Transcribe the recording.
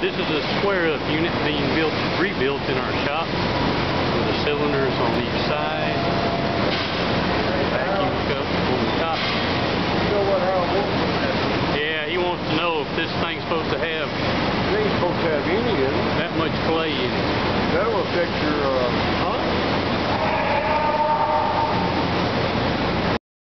This is a square up unit being built, rebuilt in our shop with the cylinders on each side, vacuum cup on the top. Yeah, he wants to know if this thing's supposed to have It ain't supposed to have any in it. that much clay in it. That'll affect your uh,